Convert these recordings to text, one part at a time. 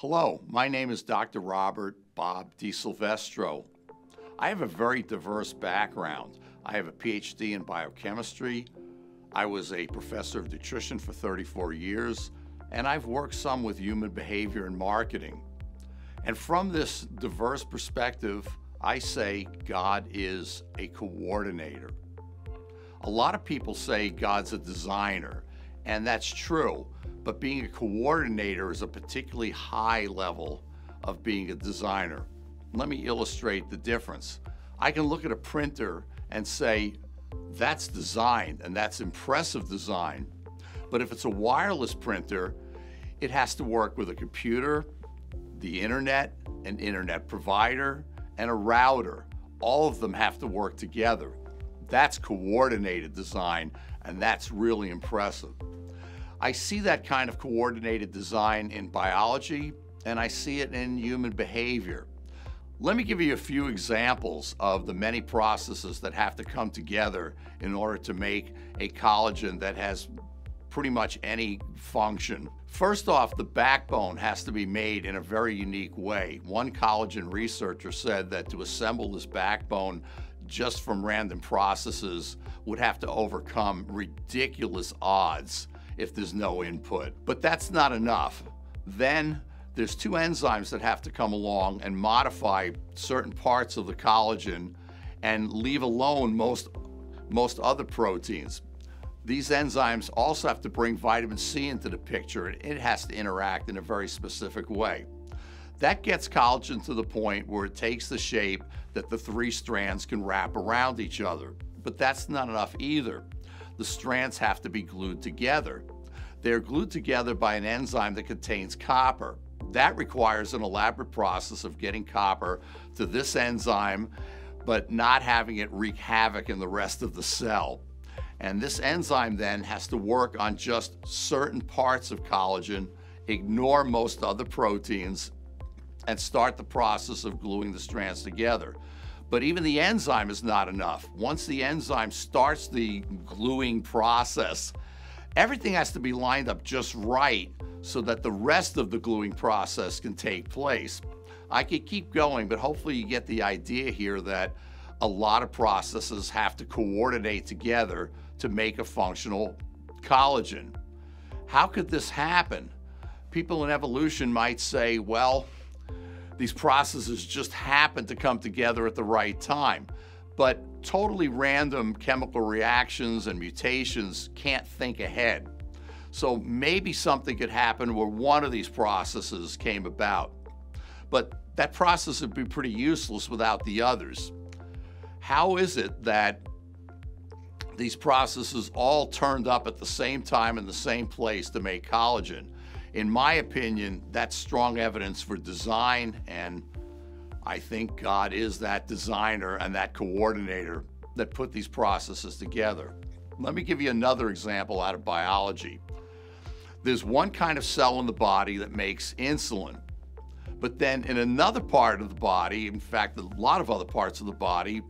Hello, my name is Dr. Robert Bob DiSilvestro. I have a very diverse background. I have a PhD in biochemistry. I was a professor of nutrition for 34 years, and I've worked some with human behavior and marketing. And from this diverse perspective, I say God is a coordinator. A lot of people say God's a designer, and that's true, but being a coordinator is a particularly high level of being a designer. Let me illustrate the difference. I can look at a printer and say, that's design, and that's impressive design. But if it's a wireless printer, it has to work with a computer, the internet, an internet provider, and a router. All of them have to work together. That's coordinated design, and that's really impressive. I see that kind of coordinated design in biology, and I see it in human behavior. Let me give you a few examples of the many processes that have to come together in order to make a collagen that has pretty much any function. First off, the backbone has to be made in a very unique way. One collagen researcher said that to assemble this backbone just from random processes would have to overcome ridiculous odds if there's no input. But that's not enough. Then there's two enzymes that have to come along and modify certain parts of the collagen and leave alone most, most other proteins. These enzymes also have to bring vitamin C into the picture and it has to interact in a very specific way. That gets collagen to the point where it takes the shape that the three strands can wrap around each other. But that's not enough either. The strands have to be glued together. They're glued together by an enzyme that contains copper. That requires an elaborate process of getting copper to this enzyme, but not having it wreak havoc in the rest of the cell. And this enzyme then has to work on just certain parts of collagen, ignore most other proteins, and start the process of gluing the strands together. But even the enzyme is not enough. Once the enzyme starts the gluing process, everything has to be lined up just right so that the rest of the gluing process can take place. I could keep going, but hopefully you get the idea here that a lot of processes have to coordinate together to make a functional collagen. How could this happen? People in evolution might say, well, these processes just happen to come together at the right time. But totally random chemical reactions and mutations can't think ahead. So maybe something could happen where one of these processes came about. But that process would be pretty useless without the others. How is it that these processes all turned up at the same time in the same place to make collagen? In my opinion, that's strong evidence for design, and I think God is that designer and that coordinator that put these processes together. Let me give you another example out of biology. There's one kind of cell in the body that makes insulin. But then in another part of the body, in fact, a lot of other parts of the body,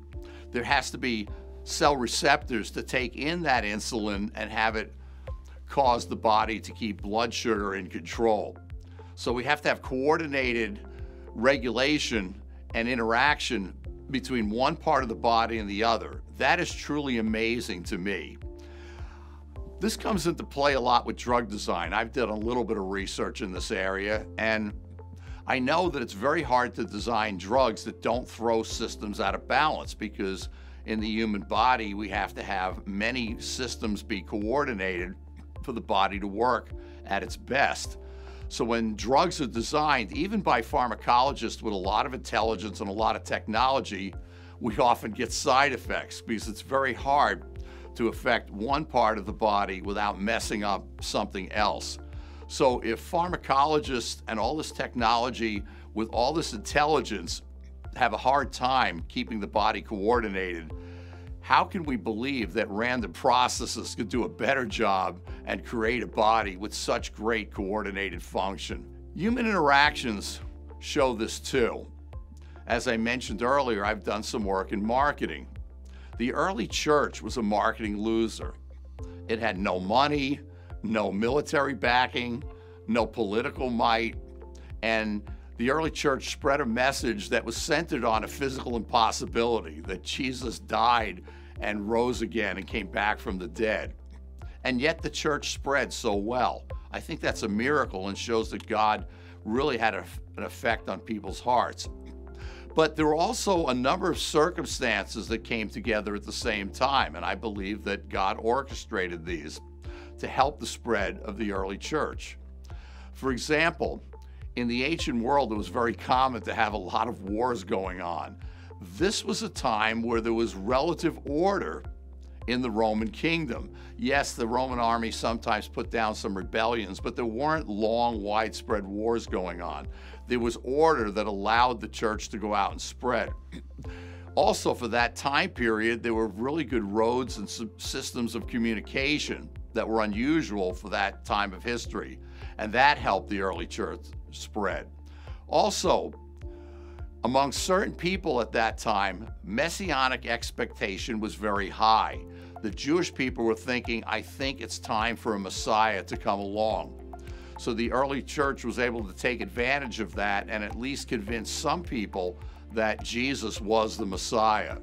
there has to be cell receptors to take in that insulin and have it cause the body to keep blood sugar in control. So we have to have coordinated regulation and interaction between one part of the body and the other. That is truly amazing to me. This comes into play a lot with drug design. I've done a little bit of research in this area, and I know that it's very hard to design drugs that don't throw systems out of balance because in the human body, we have to have many systems be coordinated for the body to work at its best. So when drugs are designed, even by pharmacologists with a lot of intelligence and a lot of technology, we often get side effects because it's very hard to affect one part of the body without messing up something else. So if pharmacologists and all this technology with all this intelligence have a hard time keeping the body coordinated, how can we believe that random processes could do a better job and create a body with such great coordinated function? Human interactions show this too. As I mentioned earlier, I've done some work in marketing. The early church was a marketing loser. It had no money, no military backing, no political might, And the early church spread a message that was centered on a physical impossibility that Jesus died and rose again and came back from the dead. And yet the church spread so well. I think that's a miracle and shows that God really had a, an effect on people's hearts. But there were also a number of circumstances that came together at the same time, and I believe that God orchestrated these to help the spread of the early church. For example, in the ancient world, it was very common to have a lot of wars going on. This was a time where there was relative order in the Roman kingdom. Yes, the Roman army sometimes put down some rebellions, but there weren't long, widespread wars going on. There was order that allowed the church to go out and spread. also, for that time period, there were really good roads and systems of communication that were unusual for that time of history, and that helped the early church spread. Also, among certain people at that time, messianic expectation was very high. The Jewish people were thinking, I think it's time for a Messiah to come along. So the early church was able to take advantage of that and at least convince some people that Jesus was the Messiah.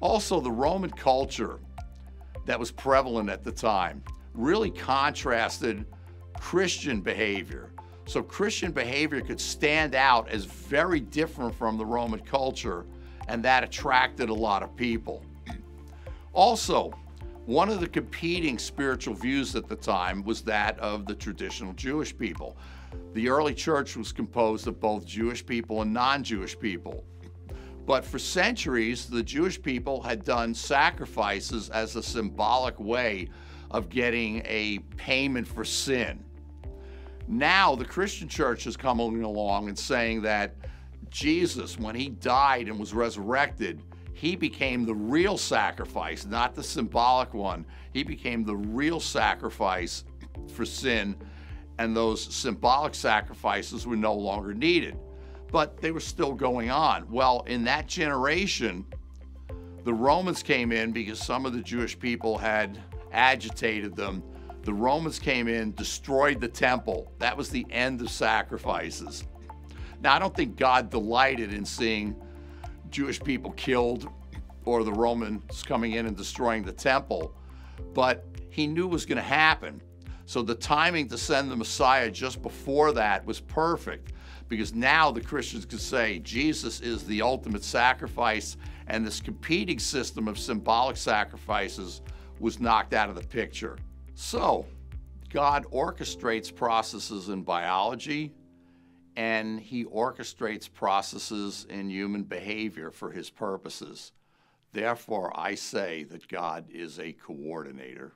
Also, the Roman culture that was prevalent at the time really contrasted Christian behavior. So Christian behavior could stand out as very different from the Roman culture, and that attracted a lot of people. Also, one of the competing spiritual views at the time was that of the traditional Jewish people. The early church was composed of both Jewish people and non Jewish people. But for centuries, the Jewish people had done sacrifices as a symbolic way of getting a payment for sin. Now, the Christian church is coming along and saying that Jesus, when he died and was resurrected, he became the real sacrifice, not the symbolic one. He became the real sacrifice for sin, and those symbolic sacrifices were no longer needed. But they were still going on. Well, in that generation, the Romans came in because some of the Jewish people had agitated them the Romans came in, destroyed the temple. That was the end of sacrifices. Now, I don't think God delighted in seeing Jewish people killed or the Romans coming in and destroying the temple, but he knew was going to happen. So the timing to send the Messiah just before that was perfect because now the Christians could say Jesus is the ultimate sacrifice, and this competing system of symbolic sacrifices was knocked out of the picture. So, God orchestrates processes in biology and he orchestrates processes in human behavior for his purposes. Therefore, I say that God is a coordinator.